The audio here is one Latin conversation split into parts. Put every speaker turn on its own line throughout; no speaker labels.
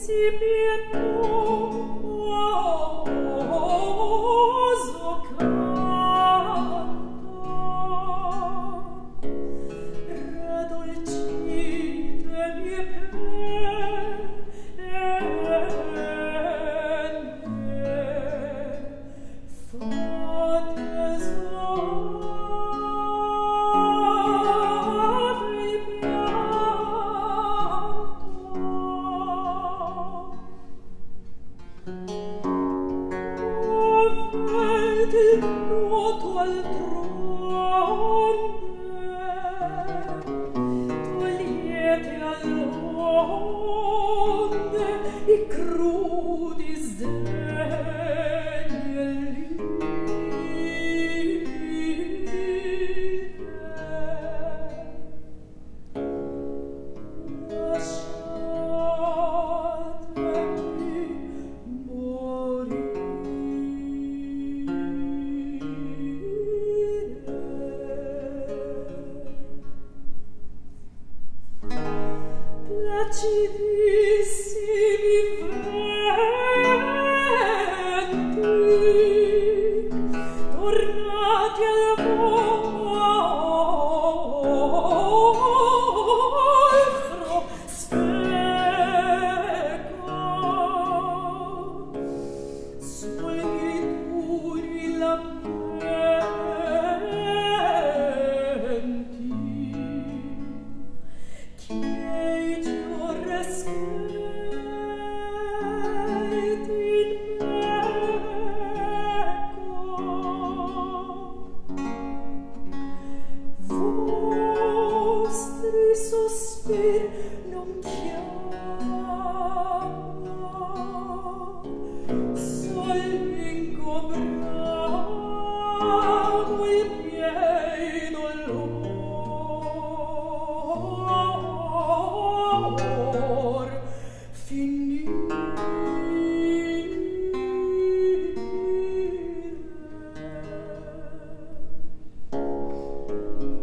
principietum quo oh. Oh, te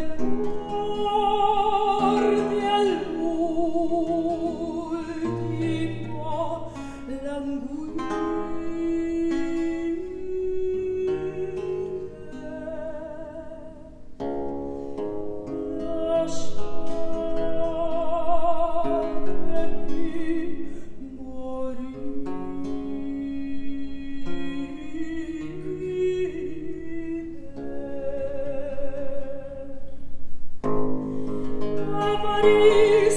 Oh. poor. be